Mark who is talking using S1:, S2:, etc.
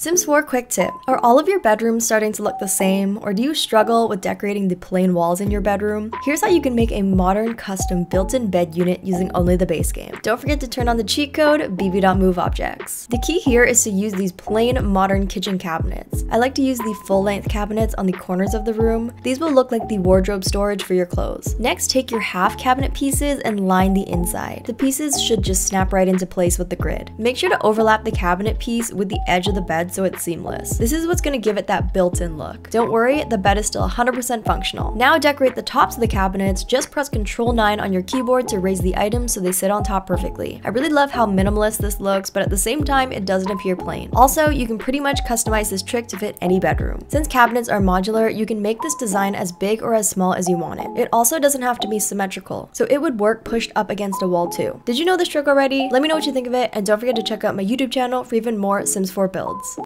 S1: Sims 4 quick tip. Are all of your bedrooms starting to look the same, or do you struggle with decorating the plain walls in your bedroom? Here's how you can make a modern custom built-in bed unit using only the base game. Don't forget to turn on the cheat code bb.moveobjects. The key here is to use these plain modern kitchen cabinets. I like to use the full-length cabinets on the corners of the room. These will look like the wardrobe storage for your clothes. Next, take your half cabinet pieces and line the inside. The pieces should just snap right into place with the grid. Make sure to overlap the cabinet piece with the edge of the bed so it's seamless. This is what's to give it that built-in look. Don't worry, the bed is still 100% functional. Now decorate the tops of the cabinets, just press Ctrl 9 on your keyboard to raise the items so they sit on top perfectly. I really love how minimalist this looks, but at the same time, it doesn't appear plain. Also, you can pretty much customize this trick to fit any bedroom. Since cabinets are modular, you can make this design as big or as small as you want it. It also doesn't have to be symmetrical, so it would work pushed up against a wall too. Did you know this trick already? Let me know what you think of it, and don't forget to check out my YouTube channel for even more Sims 4 builds.